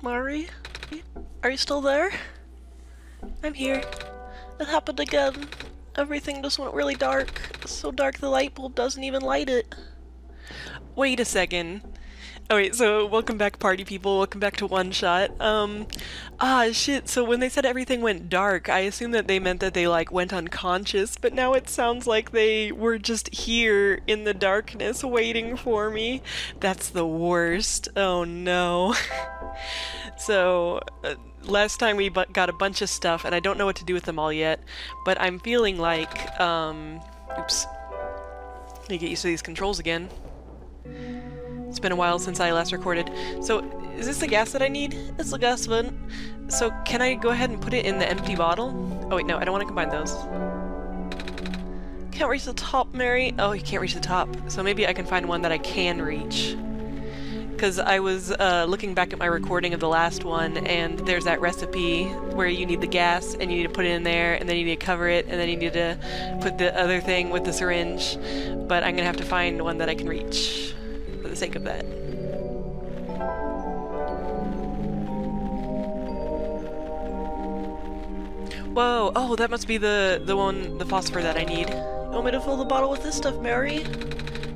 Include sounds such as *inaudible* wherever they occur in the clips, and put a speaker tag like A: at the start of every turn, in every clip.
A: Mari? Are you still there? I'm here. It happened again. Everything just went really dark. So dark the light bulb doesn't even light it.
B: Wait a second. Oh wait, so welcome back party people, welcome back to OneShot. Um, ah shit, so when they said everything went dark, I assumed that they meant that they like went unconscious, but now it sounds like they were just here in the darkness waiting for me. That's the worst. Oh no. *laughs* so, uh, last time we got a bunch of stuff and I don't know what to do with them all yet, but I'm feeling like, um, oops. Let me get used to these controls again. It's been a while since I last recorded. So, is this the gas that I need?
A: It's the gas vent.
B: So, can I go ahead and put it in the empty bottle? Oh wait, no, I don't want to combine those.
A: Can't reach the top, Mary.
B: Oh, you can't reach the top. So maybe I can find one that I can reach. Because I was uh, looking back at my recording of the last one, and there's that recipe where you need the gas, and you need to put it in there, and then you need to cover it, and then you need to put the other thing with the syringe. But I'm going to have to find one that I can reach sake of that. Whoa! Oh, that must be the the one, the phosphor that I need.
A: You want me to fill the bottle with this stuff, Mary?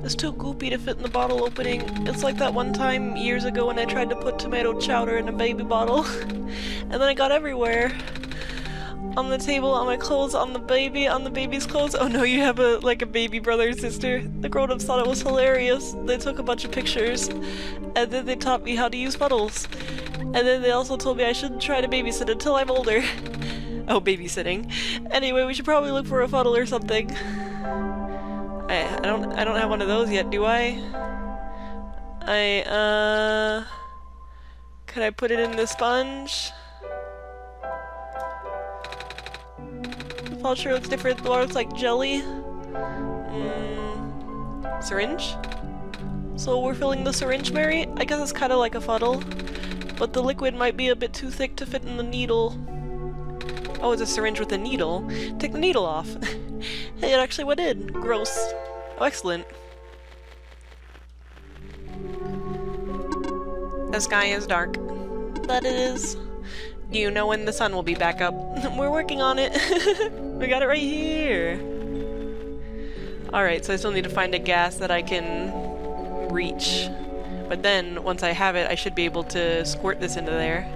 A: It's too goopy to fit in the bottle opening. It's like that one time years ago when I tried to put tomato chowder in a baby bottle. *laughs* and then it got everywhere. On the table, on my clothes, on the baby, on the baby's clothes. Oh no, you have a like a baby brother and sister. The grown-ups thought it was hilarious. They took a bunch of pictures. And then they taught me how to use puddles. And then they also told me I shouldn't try to babysit until I'm older. *laughs*
B: oh, babysitting.
A: Anyway, we should probably look for a fuddle or something.
B: I, I don't I don't have one of those yet, do I?
A: I uh could I put it in the sponge? Not sure looks different. The water looks like jelly.
B: Mm, syringe?
A: So we're filling the syringe, Mary? I guess it's kind of like a fuddle. But the liquid might be a bit too thick to fit in the needle.
B: Oh, it's a syringe with a needle. Take the needle off. *laughs*
A: hey, it actually went in. Gross.
B: Oh, excellent. The sky is dark.
A: That it is.
B: Do you know when the sun will be back up? *laughs*
A: We're working on it. *laughs*
B: we got it right here. Alright, so I still need to find a gas that I can reach. But then, once I have it, I should be able to squirt this into there.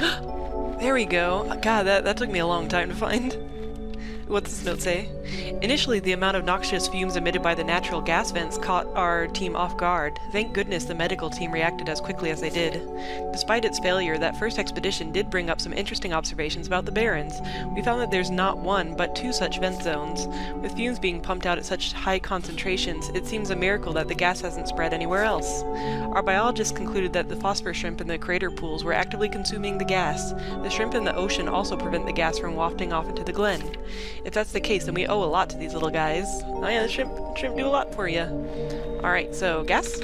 B: *gasps* There we go. God, that, that took me a long time to find. What does this note say? Initially, the amount of noxious fumes emitted by the natural gas vents caught our team off guard. Thank goodness the medical team reacted as quickly as they did. Despite its failure, that first expedition did bring up some interesting observations about the Barrens. We found that there's not one, but two such vent zones. With fumes being pumped out at such high concentrations, it seems a miracle that the gas hasn't spread anywhere else. Our biologists concluded that the phosphor shrimp in the crater pools were actively consuming the gas. The shrimp in the ocean also prevent the gas from wafting off into the glen. If that's the case, then we owe a lot to these little guys. Oh yeah, the shrimp, shrimp do a lot for you. Alright, so gas?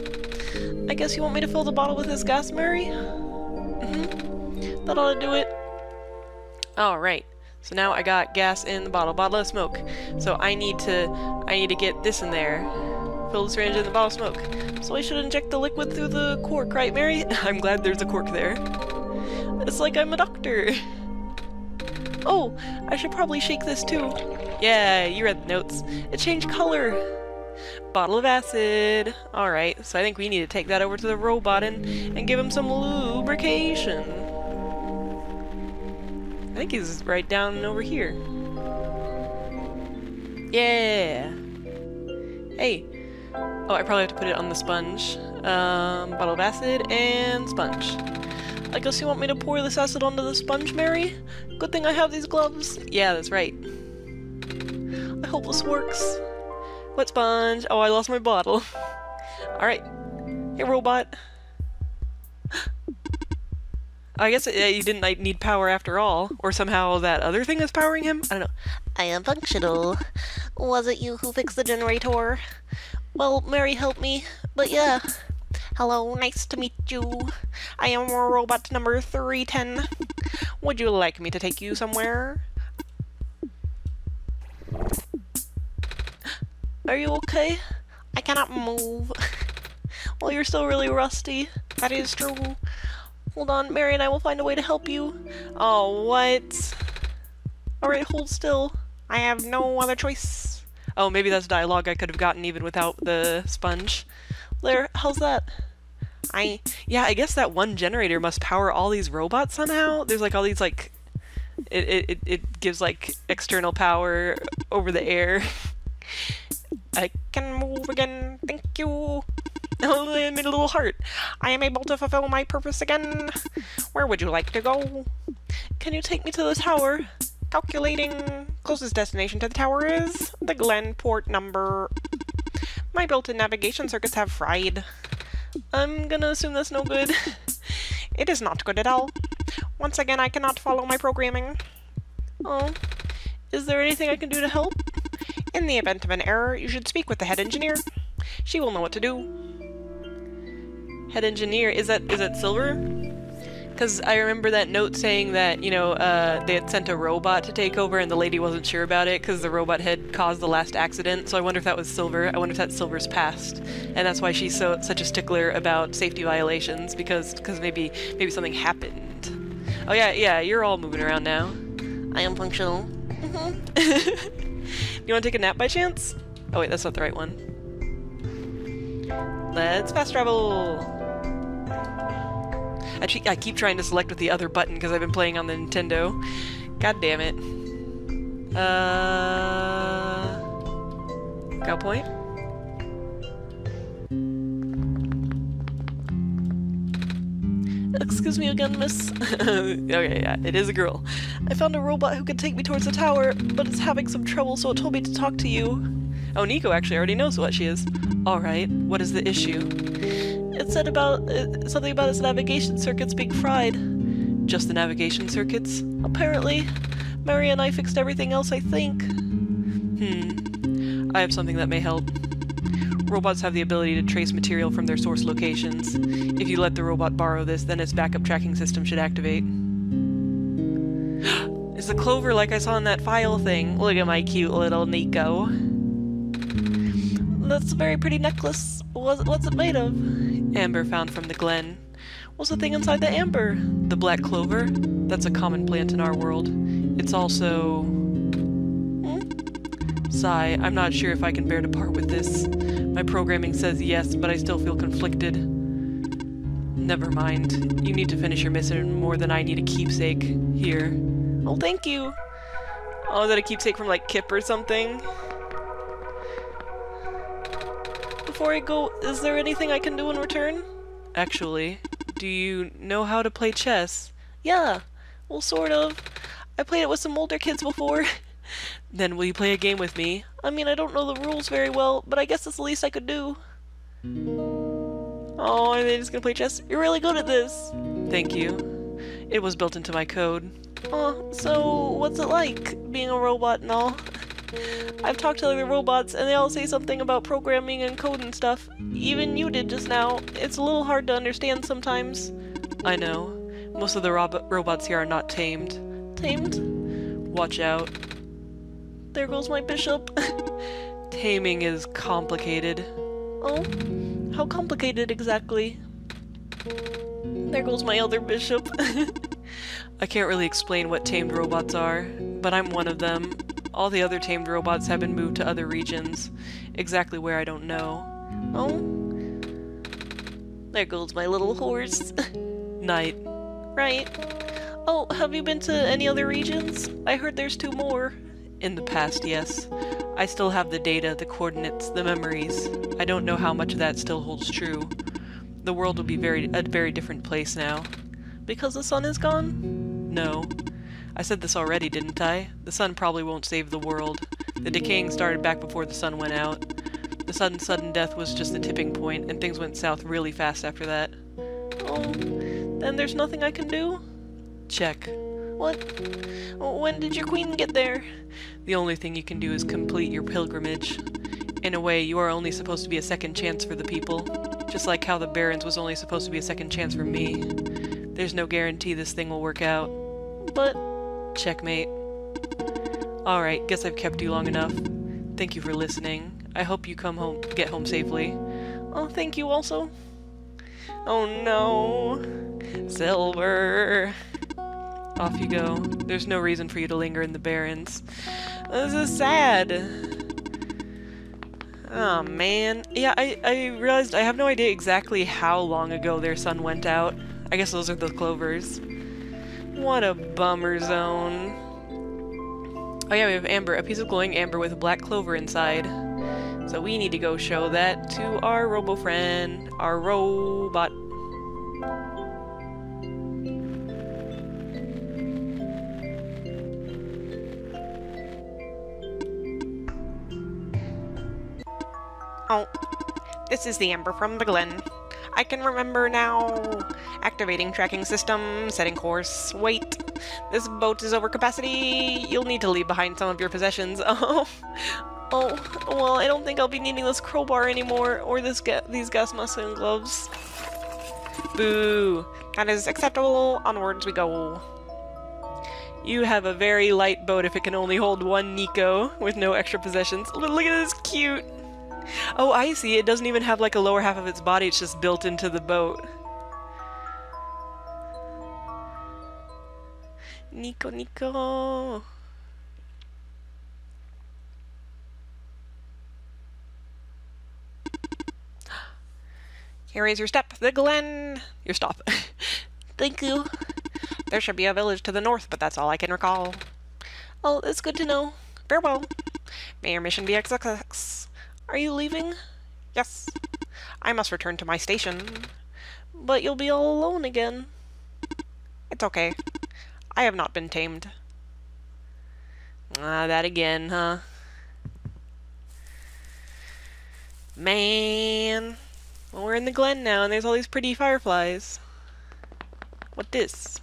A: I guess you want me to fill the bottle with this gas, Mary?
B: Mm-hmm.
A: That ought to do it.
B: Alright. So now I got gas in the bottle, bottle of smoke. So I need to, I need to get this in there. Fill the syringe in the bottle of smoke.
A: So I should inject the liquid through the cork, right, Mary? *laughs*
B: I'm glad there's a cork there.
A: It's like I'm a doctor. *laughs* Oh, I should probably shake this too.
B: Yeah, you read the notes.
A: It changed color.
B: Bottle of acid. Alright, so I think we need to take that over to the robot and, and give him some lubrication. I think he's right down over here. Yeah. Hey. Oh, I probably have to put it on the sponge. Um, bottle of acid and sponge.
A: I guess you want me to pour this acid onto the sponge, Mary? Good thing I have these gloves.
B: Yeah, that's right.
A: I hope this works.
B: What sponge? Oh, I lost my bottle. *laughs* Alright. Hey, robot. *gasps* I guess uh, you didn't need power after all. Or somehow that other thing is powering him? I don't know.
A: I am functional. Was it you who fixed the generator? Well, Mary helped me, but yeah. Hello, nice to meet you. I am robot number 310. Would you like me to take you somewhere? Are you okay? I cannot move. well, you're still really rusty. That is true. Hold on, Mary and I will find a way to help you. Oh, what? Alright, hold still. I have no other choice.
B: Oh, maybe that's dialogue I could have gotten even without the sponge.
A: There, how's that?
B: I yeah, I guess that one generator must power all these robots somehow. There's like all these like it it, it gives like external power over the air. *laughs*
A: I can move again, thank you. *laughs* Oh, I made a little heart. I am able to fulfill my purpose again. Where would you like to go? Can you take me to the tower? Calculating. Closest destination to the tower is the Glen port number. My built-in navigation circuits have fried. I'm gonna assume that's no good. *laughs* it is not good at all. Once again, I cannot follow my programming. Oh. Is there anything I can do to help? In the event of an error, you should speak with the head engineer. She will know what to do
B: head engineer. Is that is that Silver? Because I remember that note saying that, you know, uh, they had sent a robot to take over and the lady wasn't sure about it because the robot had caused the last accident. So I wonder if that was Silver. I wonder if that's Silver's past. And that's why she's so such a stickler about safety violations because because maybe maybe something happened. Oh yeah, yeah, you're all moving around now.
A: I am functional. *laughs*
B: you want to take a nap by chance? Oh wait, that's not the right one. Let's fast travel! Actually, I keep trying to select with the other button because I've been playing on the Nintendo. God damn it. Uh... Got point?
A: Excuse me again, miss. *laughs*
B: okay, yeah, it is a girl.
A: I found a robot who could take me towards the tower, but it's having some trouble, so it told me to talk to you.
B: Oh, Niko actually already knows what she is. Alright, what is the issue?
A: It said about uh, something about its navigation circuits being fried.
B: Just the navigation circuits?
A: Apparently. Mary and I fixed everything else, I think.
B: Hmm. I have something that may help. Robots have the ability to trace material from their source locations. If you let the robot borrow this, then its backup tracking system should activate. *gasps* Is the clover like I saw in that file thing? Look at my cute little Niko.
A: That's a very pretty necklace. What's it made of?
B: Amber found from the glen.
A: What's the thing inside the amber?
B: The black clover? That's a common plant in our world. It's also... Hmm? Sigh, I'm not sure if I can bear to part with this. My programming says yes, but I still feel conflicted. Never mind. You need to finish your mission more than I need a keepsake. Here.
A: Oh, thank you!
B: Oh, is that a keepsake from, like, Kip or something?
A: Before I go, is there anything I can do in return?
B: Actually, do you know how to play chess?
A: Yeah, well, sort of. I played it with some older kids before. *laughs*
B: then will you play a game with me?
A: I mean, I don't know the rules very well, but I guess it's the least I could do. Oh, are they just gonna play chess? You're really good at this!
B: Thank you. It was built into my code.
A: Oh, so what's it like, being a robot and all? I've talked to other robots and they all say something about programming and code and stuff. Even you did just now. It's a little hard to understand sometimes.
B: I know. Most of the rob robots here are not tamed.
A: Tamed?
B: Watch out.
A: There goes my bishop. *laughs*
B: Taming is complicated.
A: Oh? How complicated exactly? There goes my other bishop. *laughs*
B: I can't really explain what tamed robots are, but I'm one of them, all the other tamed robots have been moved to other regions. Exactly where I don't know.
A: Oh? There goes my little horse. *laughs*
B: Night.
A: Right. Oh, have you been to any other regions? I heard there's two more.
B: In the past, yes. I still have the data, the coordinates, the memories. I don't know how much of that still holds true. The world will be very a very different place now.
A: Because the sun is gone?
B: No. I said this already, didn't I? The sun probably won't save the world. The decaying started back before the sun went out. The sudden sudden death was just the tipping point, and things went south really fast after that.
A: Oh, then there's nothing I can do?
B: Check.
A: What? When did your queen get there?
B: The only thing you can do is complete your pilgrimage. In a way, you are only supposed to be a second chance for the people. Just like how the Barrens was only supposed to be a second chance for me. There's no guarantee this thing will work out.
A: But
B: Checkmate. Alright, guess I've kept you long enough. Thank you for listening. I hope you come home, get home safely.
A: Oh, thank you also. Oh no.
B: Silver. Off you go. There's no reason for you to linger in the Barrens. This is sad. Oh man. Yeah, I, I realized I have no idea exactly how long ago their sun went out. I guess those are the clovers. What a bummer zone. Oh yeah, we have amber, a piece of glowing amber with black clover inside. So we need to go show that to our robo friend, our robot.
C: Oh, this is the Amber from the Glen. I can remember now. Activating tracking system, setting course. Wait, this boat is over capacity. You'll need to leave behind some of your possessions. *laughs* Oh,
A: oh, well, I don't think I'll be needing this crowbar anymore, or this these gas and gloves.
C: Boo. That is acceptable. Onwards we go.
B: You have a very light boat if it can only hold one Niko with no extra possessions. Look at this cute. *laughs* Oh, I see. It doesn't even have like a lower half of its body. It's just built into the boat.
A: Niko, Niko. *gasps*
C: Here is your step, the Glen.
B: Your stop. *laughs*
A: Thank you.
C: There should be a village to the north, but that's all I can recall.
A: Oh, it's good to know.
C: Farewell. May your mission be a success.
A: Are you leaving?
C: Yes. I must return to my station.
A: But you'll be all alone again.
C: It's okay. I have not been tamed.
B: Ah, that again, huh? Man. Well, we're in the glen now, and there's all these pretty fireflies. What this?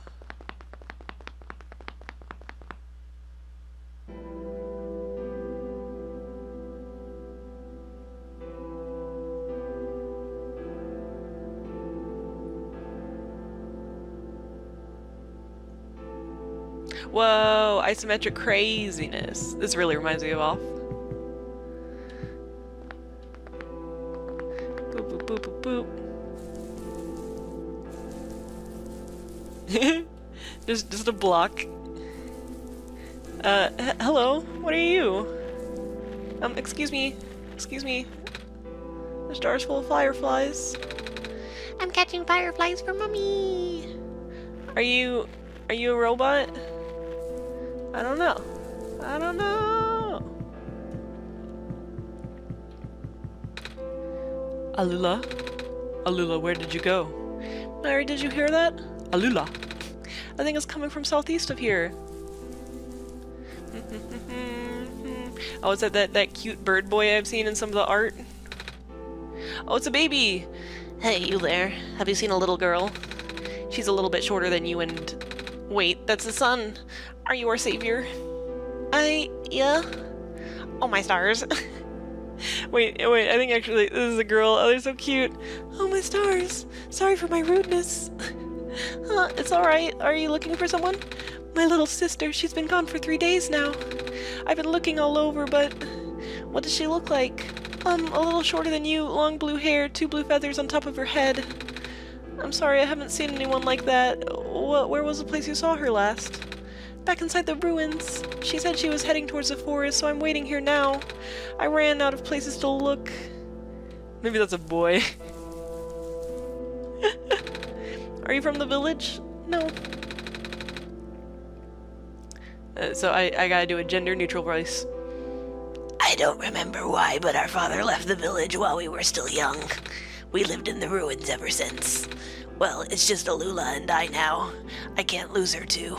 B: Whoa, isometric craziness. This really reminds me of Off. Boop, boop, boop, boop, boop. *laughs* just, just a block. Uh, hello? What are you? Um, excuse me. Excuse me. The star's full of fireflies.
C: I'm catching fireflies for mommy.
B: Are you... Are you a robot? I don't know. I don't know. Alula? Alula, where did you go? Mary, did you hear that? Alula. I think it's coming from southeast of here. *laughs* oh, is that, that that cute bird boy I've seen in some of the art? Oh, it's a baby!
A: Hey, you there. Have you seen a little girl?
B: She's a little bit shorter than you and... Wait, that's the sun! Are you our savior?
A: I... yeah?
C: Oh my stars. *laughs*
B: wait, wait, I think actually this is a girl. Oh, they're so cute.
A: Oh my stars. Sorry for my rudeness. *laughs* uh, it's alright. Are you looking for someone? My little sister. She's been gone for three days now. I've been looking all over, but... What does she look like? Um, a little shorter than you, long blue hair, two blue feathers on top of her head. I'm sorry, I haven't seen anyone like that. What, where was the place you saw her last? Back inside the ruins. She said she was heading towards the forest, so I'm waiting here now. I ran out of places to look.
B: Maybe that's a boy. *laughs*
A: Are you from the village? No.
B: Uh, so I, I gotta do a gender neutral voice.
D: I don't remember why, but our father left the village while we were still young. We lived in the ruins ever since. Well, it's just Alula and I now. I can't lose her too.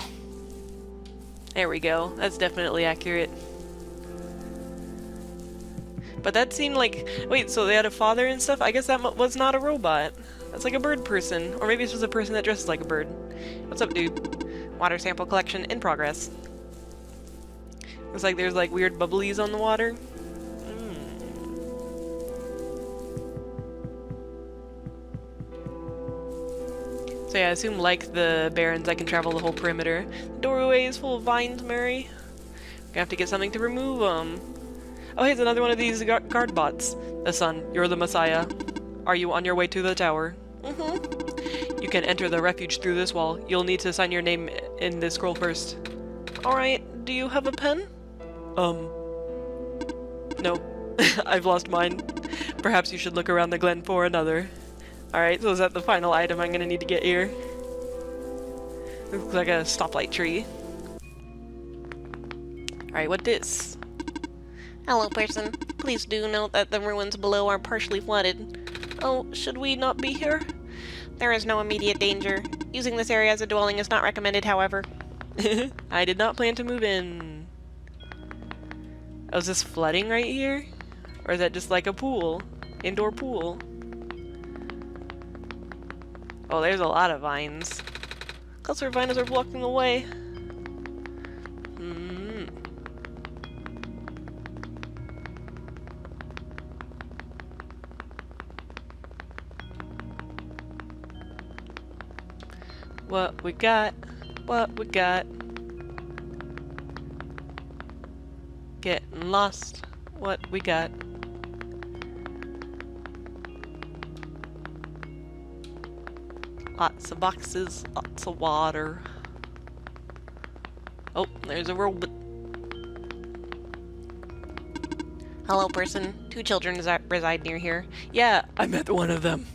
B: There we go. That's definitely accurate. But that seemed like... Wait, so they had a father and stuff? I guess that was not a robot. That's like a bird person. Or maybe it's just a person that dresses like a bird. What's up, dude?
C: Water sample collection in progress.
B: Looks like there's like weird bubblies on the water. So yeah, I assume like the Barrens, I can travel the whole perimeter. The doorway is full of vines, Mary. Gonna have to get something to remove them. Oh, here's another one of these gu guard bots. The sun, you're the Messiah. Are you on your way to the tower?
A: Mm-hmm.
B: You can enter the refuge through this wall. You'll need to sign your name in this scroll first.
A: Alright, do you have a pen?
B: Um. No. *laughs* I've lost mine. Perhaps you should look around the glen for another. Alright, so is that the final item I'm gonna need to get here? Looks like a stoplight tree. Alright, what this?
C: Hello, person. Please do note that the ruins below are partially flooded.
A: Oh, should we not be here?
C: There is no immediate danger. Using this area as a dwelling is not recommended, however. *laughs*
B: I did not plan to move in. Oh, is this flooding right here? Or is that just like a pool? Indoor pool? Oh, there's a lot of vines.
A: Cluster vines are blocking the way.
B: Hmm. What we got? What we got? Getting lost. What we got? Lots of boxes, lots of water. Oh, there's a robot.
C: Hello, person. Two children reside near here.
B: Yeah, I met one of them.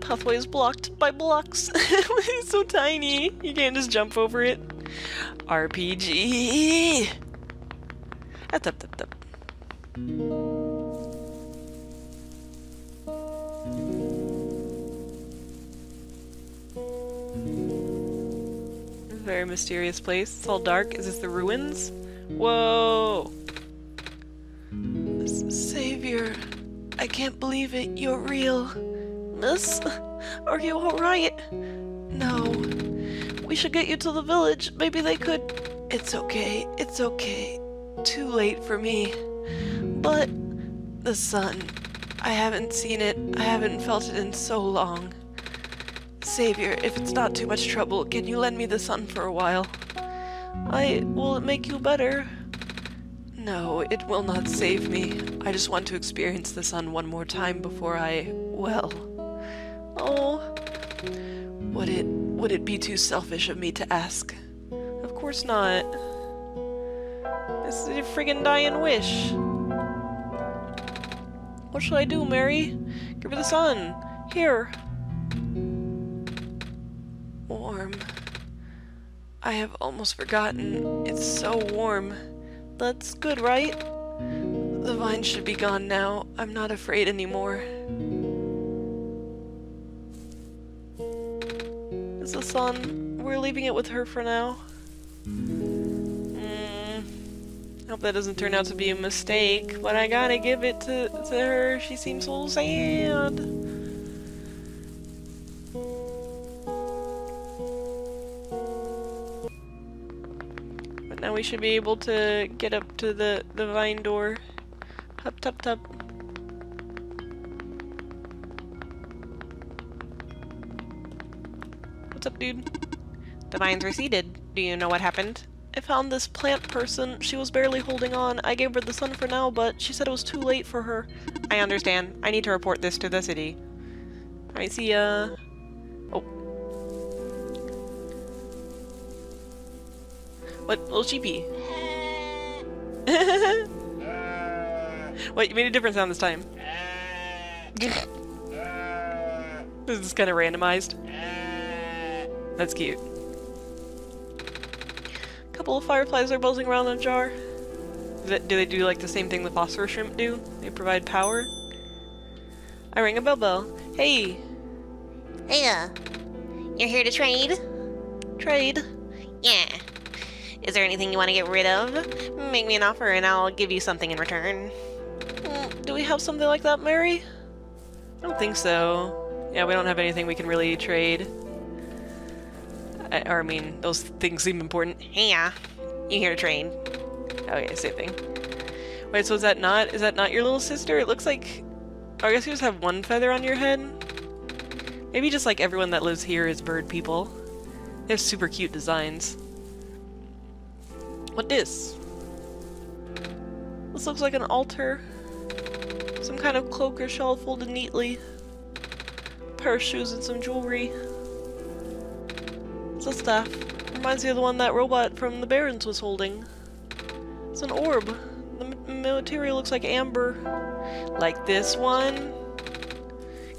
A: Pathway is blocked by blocks.
B: He's *laughs* so tiny. You can't just jump over it. RPG. Up, up, up, Very mysterious place. It's all dark. Is this the ruins? Whoa!
A: Savior, I can't believe it. You're real. Miss, are you alright? No. We should get you to the village. Maybe they could. It's okay. It's okay. Too late for me. But the sun. I haven't seen it. I haven't felt it in so long. Savior, if it's not too much trouble, can you lend me the sun for a while? I. Will it make you better? No, it will not save me. I just want to experience the sun one more time before I. well. Oh. Would it. would it be too selfish of me to ask?
B: Of course not. This is your friggin' dying wish.
A: What shall I do, Mary?
B: Give her the sun.
A: Here. Warm. I have almost forgotten. It's so warm. That's good, right? The vine should be gone now. I'm not afraid anymore. It's the sun. We're leaving it with her for now.
B: Mm. Hope that doesn't turn out to be a mistake, but I gotta give it to, to her. She seems so sad. We should be able to get up to the, the vine door. Hup, tup, tup. What's up, dude?
C: The vines receded. Do you know what happened?
A: I found this plant person. She was barely holding on. I gave her the sun for now, but she said it was too late for her.
C: I understand. I need to report this to the city.
B: I see ya. Oh. What? Little sheepy. *laughs* Wait, you made a different sound this time. this is kind of randomized. That's cute.
A: A couple of fireflies are buzzing around in a jar.
B: Do they do like the same thing the phosphor shrimp do? They provide power? I rang a bell bell. Hey!
C: Hey, uh, you're here to trade?
A: Trade.
C: Yeah. Is there anything you want to get rid of? Make me an offer and I'll give you something in return.
A: Mm, do we have something like that, Mary?
B: I don't think so. Yeah, we don't have anything we can really trade. I, or, I mean, those things seem important.
C: Hey, yeah. You here to trade?
B: Okay, same thing. Wait, so is that not, is that not your little sister? It looks like, oh, I guess you just have one feather on your head? Maybe just like everyone that lives here is bird people. They have super cute designs. What this?
A: This looks like an altar. Some kind of cloak or shawl folded neatly. A pair of shoes and some jewelry. It's a staff. Reminds me of the one that robot from the Barrens was holding. It's an orb. The material looks like amber. Like this one?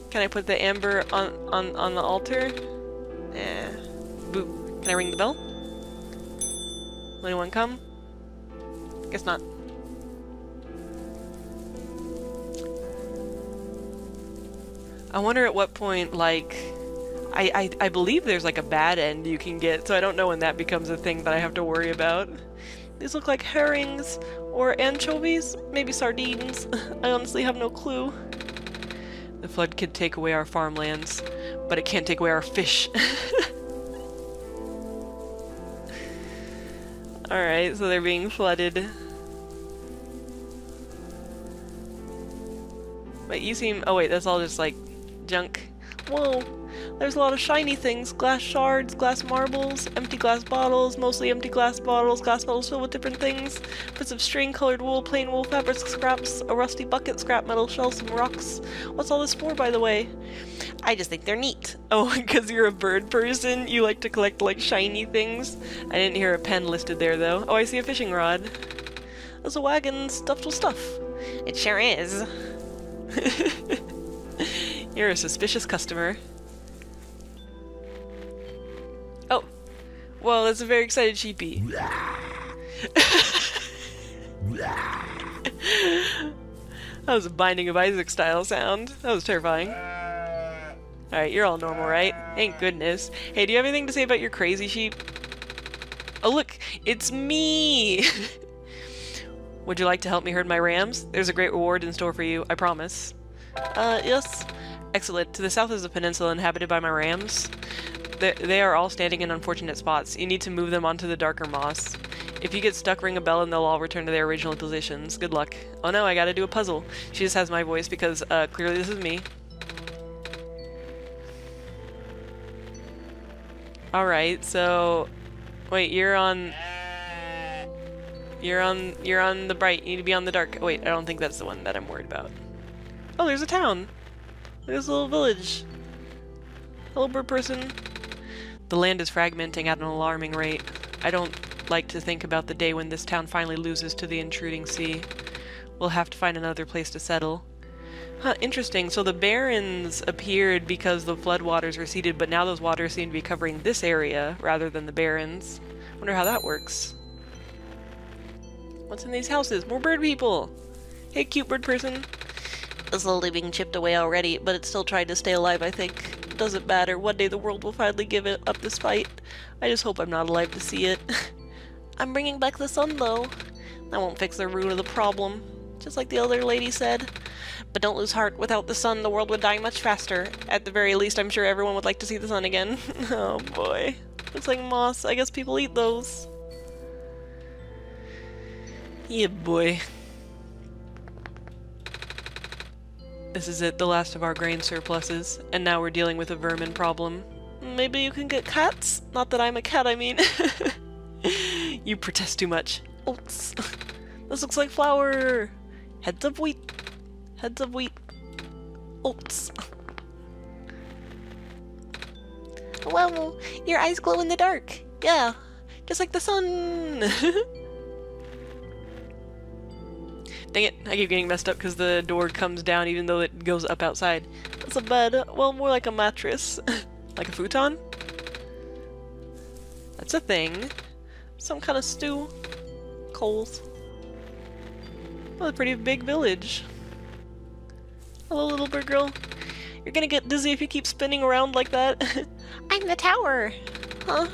A: Can I put the amber on, on, on the altar? Eh. Boop. Can I ring the bell? Will anyone come? Guess not. I wonder at what point, like, I, I, I believe there's like a bad end you can get, so I don't know when that becomes a thing that I have to worry about. These look like herrings or anchovies, maybe sardines. *laughs* I honestly have no clue. The flood could take away our farmlands, but it can't take away our fish. *laughs* Alright, so they're being flooded. But you seem- oh wait, that's all just like junk. Whoa, there's a lot of shiny things. Glass shards, glass marbles, empty glass bottles, mostly empty glass bottles, glass bottles filled with different things, bits of string, colored wool, plain wool, fabric scraps, a rusty bucket, scrap metal shell, some rocks. What's all this for, by the way?
C: I just think they're neat. *laughs*
A: Oh, because you're a bird person? You like to collect, like, shiny things? I didn't hear a pen listed there, though. Oh, I see a fishing rod. There's a wagon stuffed with stuff.
C: It sure is. *laughs*
A: You're a suspicious customer. Oh. Well, that's a very excited sheepy. *laughs* that was a Binding of Isaac style sound. That was terrifying. Alright, you're all normal, right? Thank goodness. Hey, do you have anything to say about your crazy sheep? Oh look, it's me! *laughs* Would you like to help me herd my rams? There's a great reward in store for you, I promise. Uh, yes. Excellent. To the south is a peninsula inhabited by my rams. They, they are all standing in unfortunate spots. You need to move them onto the darker moss. If you get stuck, ring a bell and they'll all return to their original positions. Good luck. Oh no, I gotta do a puzzle. She just has my voice because, uh, clearly this is me. Alright, so... Wait, you're on... You're on... You're on the bright. You need to be on the dark. Wait, I don't think that's the one that I'm worried about. Oh, there's a town! A little village. Hello, bird person. The land is fragmenting at an alarming rate. I don't like to think about the day when this town finally loses to the intruding sea. We'll have to find another place to settle. Huh, interesting. So the Barrens appeared because the floodwaters receded, but now those waters seem to be covering this area rather than the Barrens. Wonder how that works. What's in these houses? More bird people! Hey, cute bird person. It's slowly being chipped away already, but it's still trying to stay alive, I think. Doesn't matter. One day the world will finally give it up this fight. I just hope I'm not alive to see it. *laughs* I'm bringing back the sun, though. That won't fix the root of the problem. Just like the other lady said. But don't lose heart. Without the sun, the world would die much faster. At the very least, I'm sure everyone would like to see the sun again. *laughs* oh boy. Looks like moss. I guess people eat those. Yeah, boy. This is it, the last of our grain surpluses, and now we're dealing with a vermin problem. Maybe you can get cats? Not that I'm a cat, I mean. *laughs* you protest too much. Oats. this looks like flour. Heads of wheat. Heads of wheat. Oats.
C: Wow, your eyes glow in the dark.
A: Yeah, just like the sun. *laughs* Dang it, I keep getting messed up because the door comes down even though it goes up outside. That's a bed. Well, more like a mattress. *laughs* like a futon? That's a thing. Some kind of stew. Coals. Well, a pretty big village. Hello, little bird girl. You're gonna get dizzy if you keep spinning around like that. *laughs*
C: I'm the tower.
A: huh?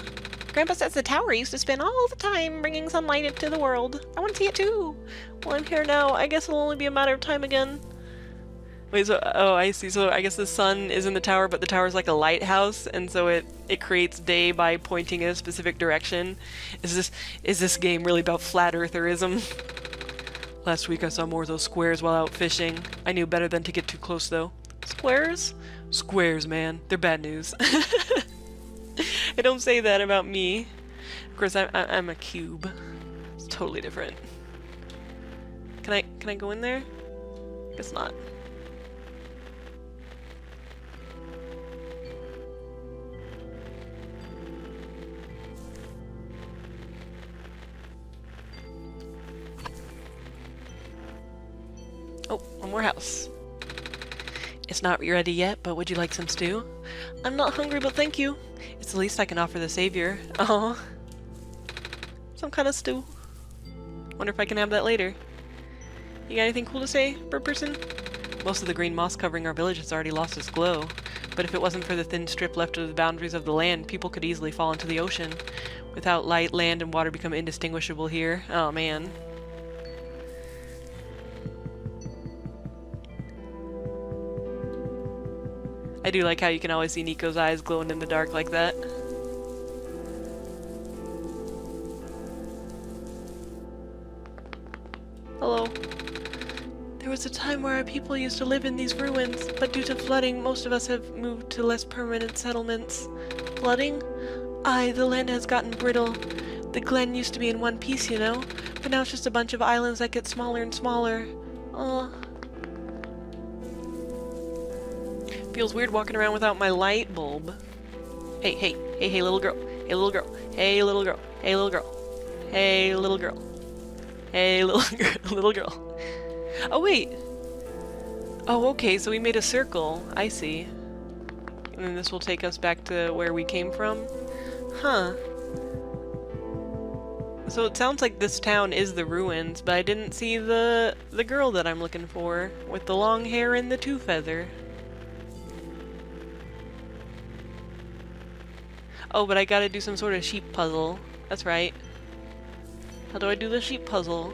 C: Grandpa says the tower used to spin all the time, bringing sunlight into the world. I want to see it too.
A: Well, I'm here now. I guess it'll only be a matter of time again. Wait, so, oh, I see. So I guess the sun is in the tower, but the tower's like a lighthouse, and so it, it creates day by pointing in a specific direction. Is this, is this game really about flat eartherism? *laughs* Last week I saw more of those squares while out fishing. I knew better than to get too close, though. Squares? Squares, man. They're bad news. *laughs* I *laughs* don't say that about me. Of course, I'm, I'm a cube. It's totally different.
B: Can I can I go in there? Guess not. Oh, one more house. It's not ready yet, but would you like some stew? I'm not hungry, but thank you. It's the least I can offer the savior. Oh, some kind of stew. Wonder if I can have that later. You got anything cool to say, bird person? Most of the green moss covering our village has already lost its glow, but if it wasn't for the thin strip left of the boundaries of the land, people could easily fall into the ocean. Without light, land and water become indistinguishable here. Oh man. I do like how you can always see Niko's eyes glowing in the dark like that. Hello. There was a time where our people used to live in these ruins, but due to flooding, most of us have moved to less permanent settlements. Flooding? Aye, the land has gotten brittle. The glen used to be in one piece, you know, but now it's just a bunch of islands that get smaller and smaller. Oh. Feels weird walking around without my light bulb. Hey, hey, hey, hey, little girl. Hey, little girl. Hey, little girl. Hey, little girl. Hey, little girl. Hey, *laughs* little girl. little girl. Oh, wait. Oh, okay, so we made a circle. I see. And then this will take us back to where we came from. Huh. So it sounds like this town is the ruins, but I didn't see the the girl that I'm looking for with the long hair and the two feather. Oh, but I gotta do some sort of sheep puzzle. That's right. How do I do the sheep puzzle?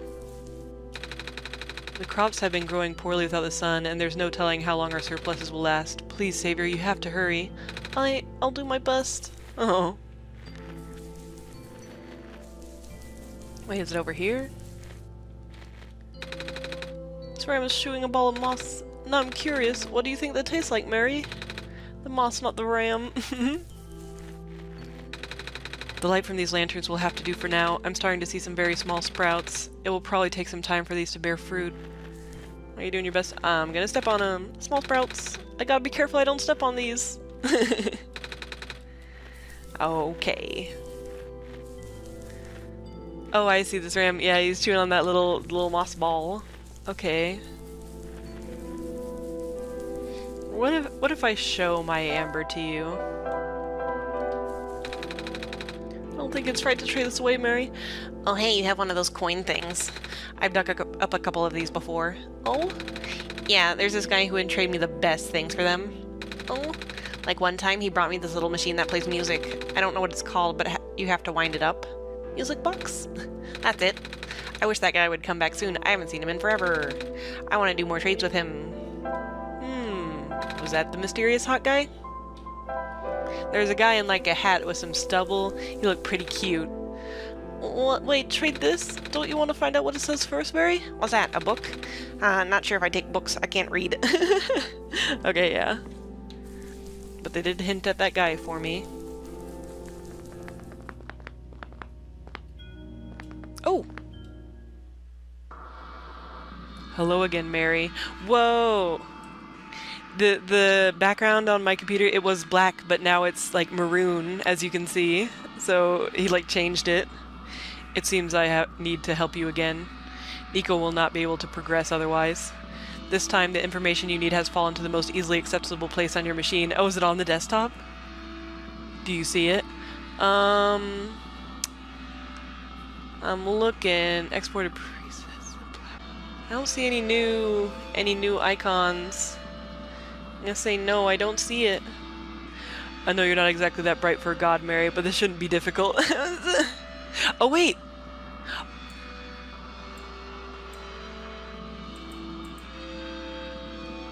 B: The crops have been growing poorly without the sun, and there's no telling how long our surpluses will last. Please, Savior, you have to hurry. I... I'll do my best. Oh. Wait, is it over here? This ram is chewing a ball of moss. Now I'm curious, what do you think that tastes like, Mary? The moss, not the ram. *laughs* The light from these lanterns will have to do for now. I'm starting to see some very small sprouts. It will probably take some time for these to bear fruit. Are you doing your best? I'm gonna step on them. Small sprouts. I gotta be careful I don't step on these. *laughs* okay. Oh, I see this ram. Yeah, he's chewing on that little little moss ball. Okay. What if what if I show my amber to you? Don't think it's right to trade this away, Mary.
C: Oh, hey, you have one of those coin things. I've dug up a couple of these before.
A: Oh?
C: Yeah, there's this guy who would trade me the best things for them.
A: Oh?
C: Like one time he brought me this little machine that plays music. I don't know what it's called, but ha you have to wind it up.
A: Music box? *laughs*
C: That's it. I wish that guy would come back soon. I haven't seen him in forever. I want to do more trades with him.
B: Hmm. Was that the mysterious hot guy? There's a guy in like a hat with some stubble. He looked pretty cute.
A: What, wait, trade this? Don't you want to find out what it says first, Mary?
C: What's that, a book? Uh, not sure if I take books. I can't read. *laughs*
B: okay, yeah. But they did hint at that guy for me. Oh! Hello again, Mary. Whoa! The the background on my computer it was black, but now it's like maroon, as you can see. So he like changed it. It seems I need to help you again. Niko will not be able to progress otherwise. This time the information you need has fallen to the most easily accessible place on your machine. Oh, is it on the desktop? Do you see it? Um, I'm looking. Exported presets. I don't see any new any new icons. I'm gonna say no, I don't see it. I know you're not exactly that bright for a god, Mary, but this shouldn't be difficult. *laughs* oh, wait!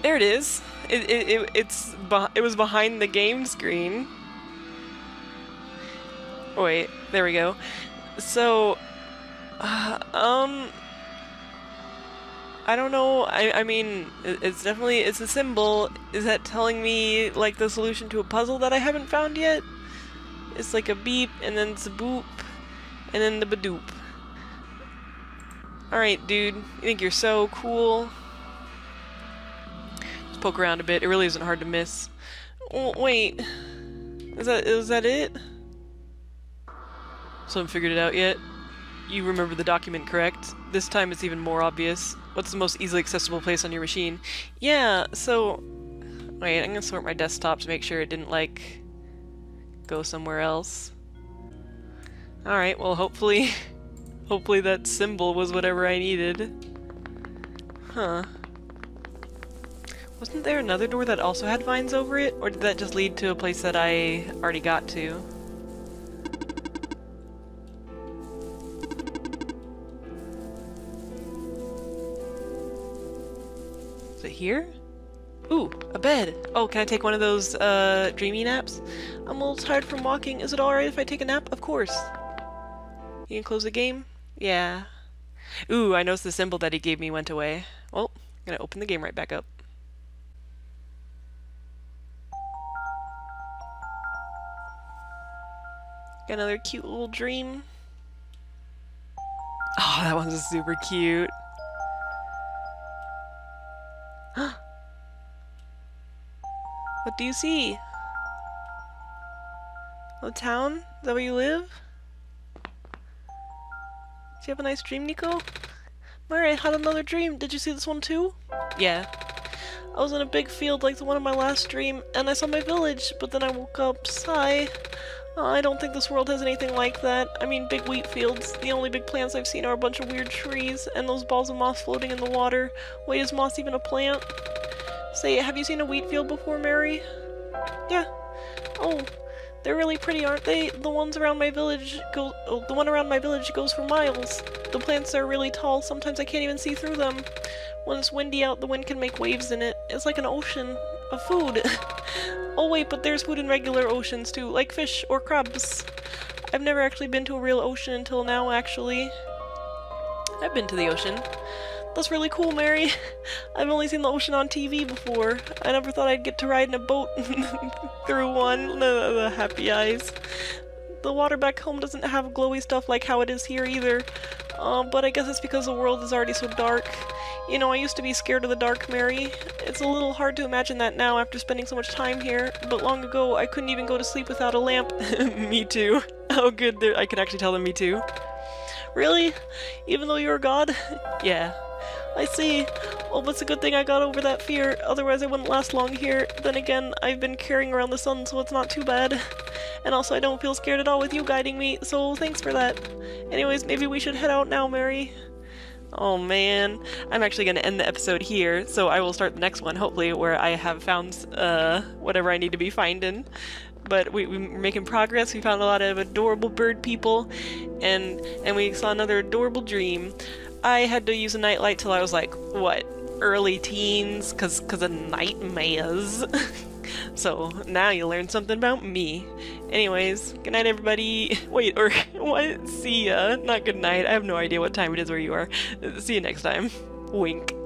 B: There it is. It, it, it, it's it was behind the game screen. Oh, wait, there we go. So, uh, um, I don't know. I, I mean, it's definitely, it's a symbol. Is that telling me, like, the solution to a puzzle that I haven't found yet? It's like a beep, and then it's a boop, and then the badoop. Alright, dude. You think you're so cool? Just poke around a bit. It really isn't hard to miss. Oh, wait. Is that is that it? So haven't figured it out yet? You remember the document, correct? This time it's even more obvious. What's the most easily accessible place on your machine? Yeah, so... Wait, I'm gonna sort my desktop to make sure it didn't, like, go somewhere else. Alright, well hopefully... *laughs* hopefully that symbol was whatever I needed. Huh. Wasn't there another door that also had vines over it? Or did that just lead to a place that I already got to? Here? Ooh, a bed. Oh, can I take one of those, uh, dreamy naps? I'm a little tired from walking. Is it alright if I take a nap? Of course. You can close the game? Yeah. Ooh, I noticed the symbol that he gave me went away. Well, I'm gonna open the game right back up. Got another cute little dream. Oh, that one's super cute. *gasps* what do you see? A town? Is that where you live? Did you have a nice dream, Niko? Mary, I had another dream. Did you see this one too? Yeah. I was in a big field like the one in my last dream, and I saw my village, but then I woke up. Sigh. I don't think this world has anything like that. I mean, big wheat fields. The only big plants I've seen are a bunch of weird trees, and those balls of moss floating in the water. Wait, is moss even a plant? Say, have you seen a wheat field before, Mary? Yeah. Oh, they're really pretty, aren't they? The ones around my village go. Oh, the one around my village goes for miles. The plants are really tall. Sometimes I can't even see through them. When it's windy out, the wind can make waves in it. It's like an ocean of food. oh wait, but there's food in regular oceans too, like fish or crabs. I've never actually been to a real ocean until now, actually. I've been to the ocean. That's really cool, Mary. *laughs* I've only seen the ocean on TV before. I never thought I'd get to ride in a boat *laughs* through one. *laughs* The, happy eyes. The water back home doesn't have glowy stuff like how it is here either. Uh, but I guess it's because the world is already so dark. You know, I used to be scared of the dark, Mary. It's a little hard to imagine that now after spending so much time here, but long ago I couldn't even go to sleep without a lamp. *laughs* me too. Oh good, I can actually tell them me too. Really? Even though you're a god? *laughs* yeah. I see. Well, it's a good thing I got over that fear, otherwise I wouldn't last long here. Then again, I've been carrying around the sun, so it's not too bad. And also, I don't feel scared at all with you guiding me, so thanks for that. Anyways, maybe we should head out now, Mary. Oh man, I'm actually going to end the episode here, so I will start the next one, hopefully, where I have found uh, whatever I need to be finding. But we, we're making progress, we found a lot of adorable bird people, and, and we saw another adorable dream. I had to use a nightlight till I was like, what, early teens? Cause, cause of nightmares. *laughs* so now you learned something about me. Anyways, good night everybody. *laughs* Wait, or *laughs* what? See ya. Not good night. I have no idea what time it is where you are. See you next time. Wink.